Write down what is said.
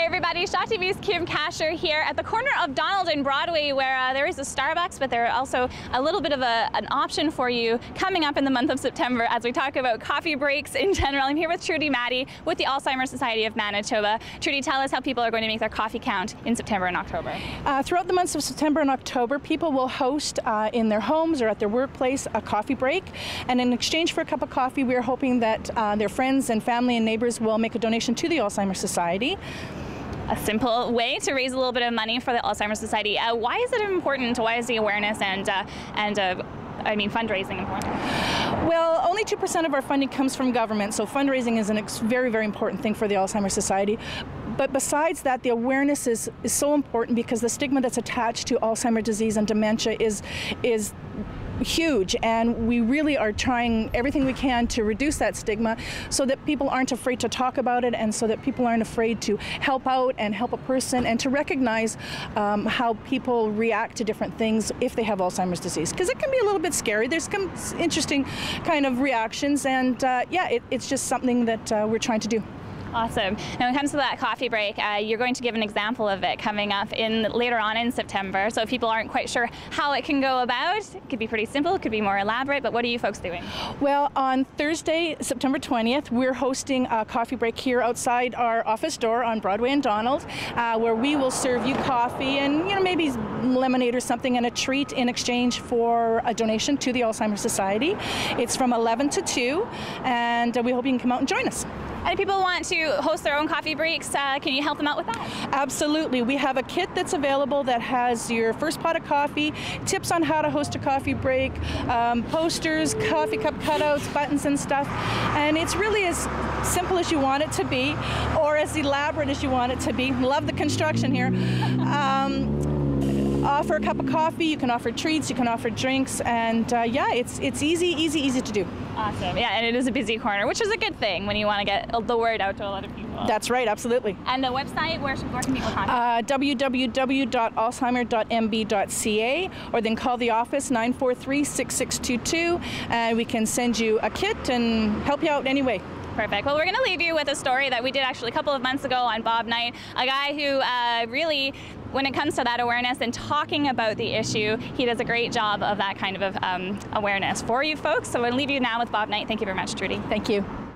Hey everybody, Shaw TV's Kim Kasher here at the corner of Donald and Broadway where uh, there is a Starbucks, but there are also a little bit of a, an option for you coming up in the month of September as we talk about coffee breaks in general. I'm here with Trudy Maddie with the Alzheimer's Society of Manitoba. Trudy, tell us how people are going to make their coffee count in September and October. Uh, throughout the months of September and October, people will host uh, in their homes or at their workplace a coffee break. And in exchange for a cup of coffee, we're hoping that uh, their friends and family and neighbors will make a donation to the Alzheimer's Society a simple way to raise a little bit of money for the Alzheimer's Society. Uh, why is it important? Why is the awareness and uh, and uh, I mean fundraising important? Well, only 2% of our funding comes from government, so fundraising is a very, very important thing for the Alzheimer's Society. But besides that, the awareness is, is so important because the stigma that's attached to Alzheimer's disease and dementia is is huge and we really are trying everything we can to reduce that stigma so that people aren't afraid to talk about it and so that people aren't afraid to help out and help a person and to recognize um, how people react to different things if they have Alzheimer's disease because it can be a little bit scary there's some interesting kind of reactions and uh, yeah it, it's just something that uh, we're trying to do. Awesome. Now, when it comes to that coffee break, uh, you're going to give an example of it coming up in later on in September. So if people aren't quite sure how it can go about, it could be pretty simple, it could be more elaborate, but what are you folks doing? Well, on Thursday, September 20th, we're hosting a coffee break here outside our office door on Broadway and Donald, uh, where we will serve you coffee and, you know, maybe lemonade or something and a treat in exchange for a donation to the Alzheimer's Society. It's from 11 to 2, and uh, we hope you can come out and join us. And if people want to host their own coffee breaks, uh, can you help them out with that? Absolutely. We have a kit that's available that has your first pot of coffee, tips on how to host a coffee break, um, posters, coffee cup cutouts, buttons and stuff. And it's really as simple as you want it to be or as elaborate as you want it to be. Love the construction here. Um, offer a cup of coffee, you can offer treats, you can offer drinks, and uh, yeah, it's it's easy, easy, easy to do. Awesome. Yeah, and it is a busy corner, which is a good thing when you want to get the word out to a lot of people. That's right, absolutely. And the website, where, where can people contact? Uh, www.alzheimer.mb.ca, or then call the office 943-6622, and we can send you a kit and help you out anyway. Perfect. Well, we're going to leave you with a story that we did actually a couple of months ago on Bob Knight, a guy who uh, really when it comes to that awareness and talking about the issue, he does a great job of that kind of um, awareness for you folks. So I'll leave you now with Bob Knight. Thank you very much, Trudy. Thank you.